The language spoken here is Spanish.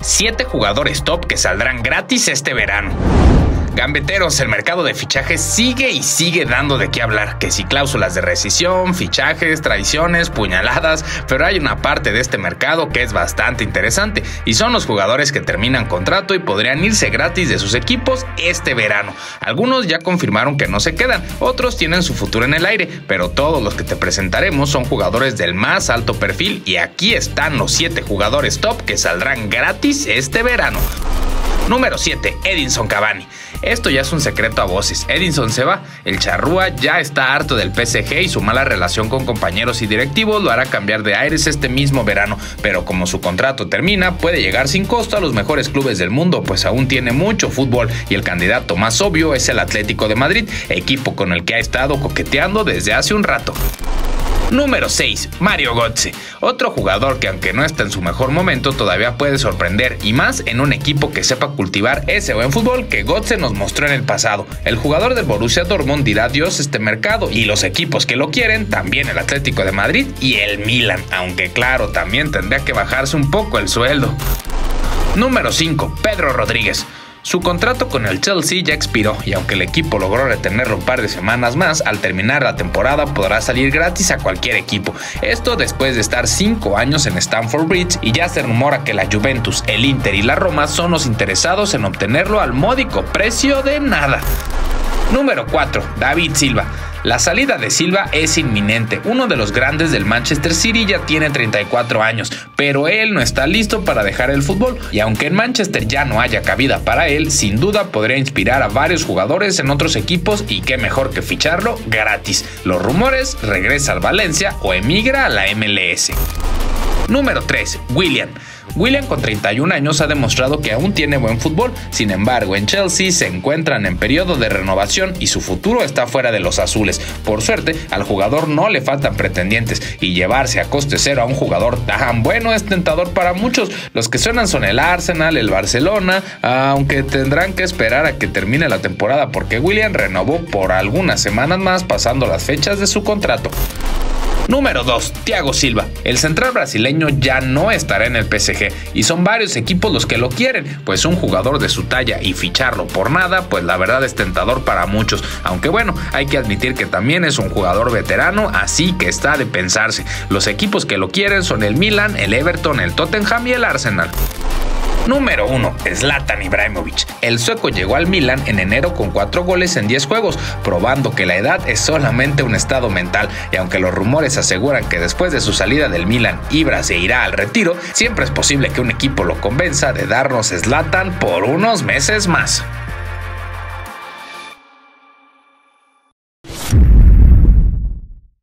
7 jugadores top que saldrán gratis este verano. Gambeteros, el mercado de fichajes sigue y sigue dando de qué hablar, que si cláusulas de rescisión, fichajes, traiciones, puñaladas, pero hay una parte de este mercado que es bastante interesante y son los jugadores que terminan contrato y podrían irse gratis de sus equipos este verano. Algunos ya confirmaron que no se quedan, otros tienen su futuro en el aire, pero todos los que te presentaremos son jugadores del más alto perfil y aquí están los 7 jugadores top que saldrán gratis este verano. Número 7. Edinson Cavani. Esto ya es un secreto a voces. Edinson se va. El charrúa ya está harto del PSG y su mala relación con compañeros y directivos lo hará cambiar de aires este mismo verano. Pero como su contrato termina, puede llegar sin costo a los mejores clubes del mundo, pues aún tiene mucho fútbol y el candidato más obvio es el Atlético de Madrid, equipo con el que ha estado coqueteando desde hace un rato. Número 6. Mario Götze. Otro jugador que aunque no está en su mejor momento todavía puede sorprender y más en un equipo que sepa cultivar ese buen fútbol que Götze nos mostró en el pasado. El jugador del Borussia Dortmund dirá adiós este mercado y los equipos que lo quieren, también el Atlético de Madrid y el Milan, aunque claro, también tendría que bajarse un poco el sueldo. Número 5. Pedro Rodríguez. Su contrato con el Chelsea ya expiró y aunque el equipo logró retenerlo un par de semanas más, al terminar la temporada podrá salir gratis a cualquier equipo. Esto después de estar 5 años en Stamford Bridge y ya se rumora que la Juventus, el Inter y la Roma son los interesados en obtenerlo al módico precio de nada. Número 4. David Silva. La salida de Silva es inminente. Uno de los grandes del Manchester City ya tiene 34 años, pero él no está listo para dejar el fútbol y aunque en Manchester ya no haya cabida para él, sin duda podría inspirar a varios jugadores en otros equipos y qué mejor que ficharlo gratis. Los rumores regresa al Valencia o emigra a la MLS. Número 3. William. William con 31 años ha demostrado que aún tiene buen fútbol, sin embargo en Chelsea se encuentran en periodo de renovación y su futuro está fuera de los azules. Por suerte, al jugador no le faltan pretendientes y llevarse a coste cero a un jugador tan bueno es tentador para muchos. Los que suenan son el Arsenal, el Barcelona, aunque tendrán que esperar a que termine la temporada porque William renovó por algunas semanas más pasando las fechas de su contrato. Número 2. Thiago Silva. El central brasileño ya no estará en el PSG y son varios equipos los que lo quieren, pues un jugador de su talla y ficharlo por nada, pues la verdad es tentador para muchos, aunque bueno, hay que admitir que también es un jugador veterano, así que está de pensarse. Los equipos que lo quieren son el Milan, el Everton, el Tottenham y el Arsenal. Número 1. Zlatan Ibrahimovic. El sueco llegó al Milan en enero con 4 goles en 10 juegos, probando que la edad es solamente un estado mental, y aunque los rumores aseguran que después de su salida del Milan Ibra se irá al retiro, siempre es posible que un equipo lo convenza de darnos Zlatan por unos meses más.